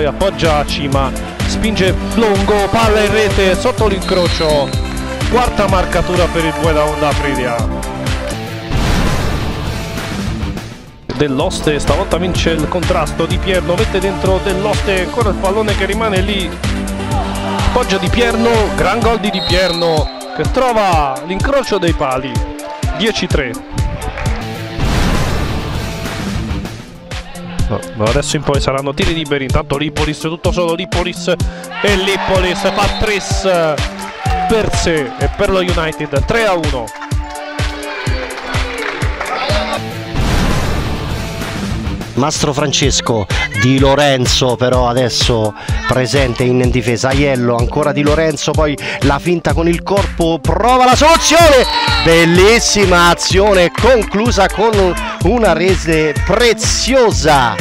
poi appoggia Cima, spinge lungo, palla in rete sotto l'incrocio, quarta marcatura per il Buena Onda Aprilia. Dell'Oste stavolta vince il contrasto di Pierno, mette dentro Dell'Oste ancora il pallone che rimane lì. Appoggia di Pierno, gran gol di Di Pierno che trova l'incrocio dei pali. 10-3. No, adesso in poi saranno tiri liberi, intanto Lipolis, tutto solo Lipolis e Lipolis fa tris per sé e per lo United 3 a 1. Mastro Francesco Di Lorenzo però adesso presente in difesa. Aiello ancora Di Lorenzo poi la finta con il corpo prova la soluzione. Bellissima azione conclusa con una rese preziosa.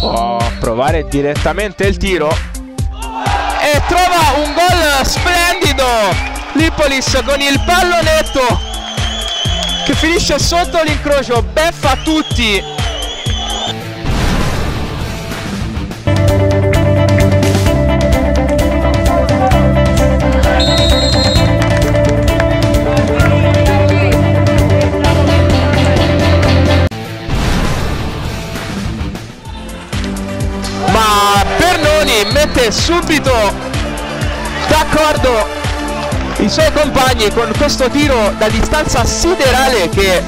Può provare direttamente il tiro. E trova un gol splendido. Lipolis con il pallonetto che finisce sotto l'incrocio, beffa tutti. Ma Bernoni mette subito d'accordo i suoi compagni con questo tiro da distanza siderale che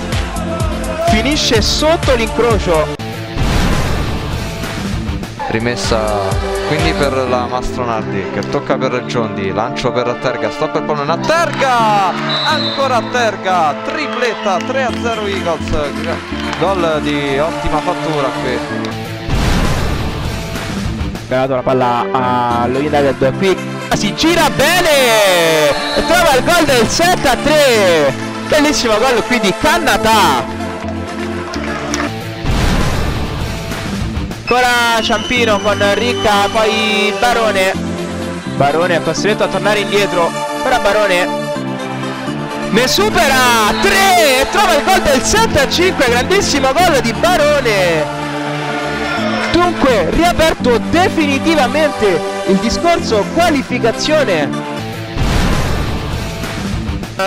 finisce sotto l'incrocio. Rimessa quindi per la Mastronardi che tocca per Giondi lancio per Terga stop il pallone a Terga ancora a Terga tripletta 3 a 0 Eagles. Gol di ottima fattura qui. Dato la palla allo United qui si gira bene trova il gol del 7 a 3 bellissimo gol qui di Cannatà ancora Ciampino con Ricca poi Barone. Barone è costretto a tornare indietro ora Barone ne supera 3 e trova il gol del 7 a 5 grandissimo gol di Barone. Dunque riaperto definitivamente il discorso qualificazione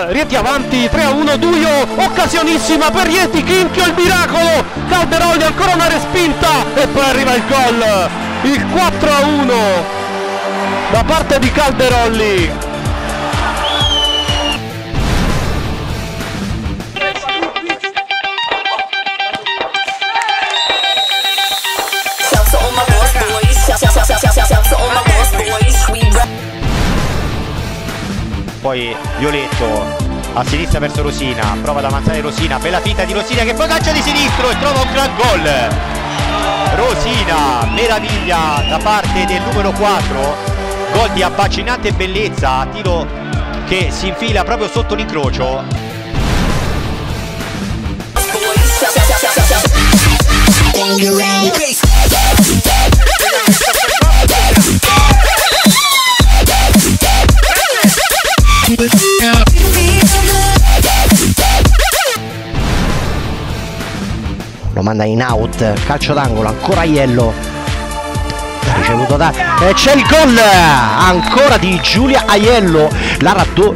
Rieti avanti 3 a 1 Duio occasionissima per Rieti Chinchio il miracolo. Calderoli ancora una respinta e poi arriva il gol il 4 a 1 da parte di Calderolli poi Violetto a sinistra verso Rosina prova ad avanzare Rosina bella finta di Rosina che poi calcia di sinistro e trova un gran gol. Rosina meraviglia da parte del numero 4 gol di abbacinante bellezza tiro che si infila proprio sotto l'incrocio lo manda in out. Calcio d'angolo ancora Iello ricevuto da e c'è il gol! Ancora di Giulia Aiello. La raddo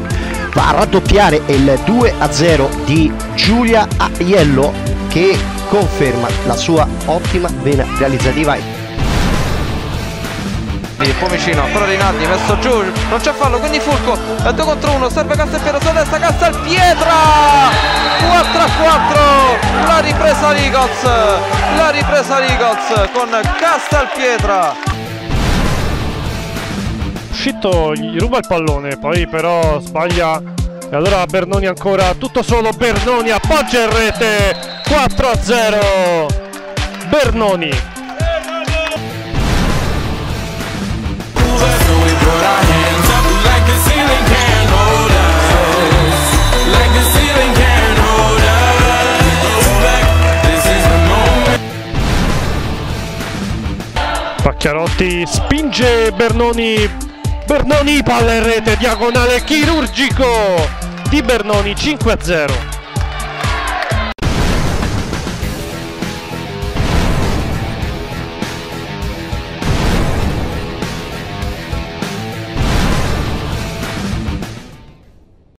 va a raddoppiare il 2 a 0 di Giulia Aiello che conferma la sua ottima vena realizzativa Pomicino ancora Rinaldi messo giù non c'è fallo quindi Fulco 2 contro 1 serve Castelpietro sulla destra Castelpietra! 4 a 4 la ripresa Ligoz la ripresa Ligoz con Castelpietra. Uscito gli ruba il pallone poi però sbaglia. E allora Bernoni ancora tutto solo Bernoni appoggia in rete 4 a 0 Bernoni Pacchiarotti spinge Bernoni Bernoni palla in rete diagonale chirurgico di Bernoni 5 a 0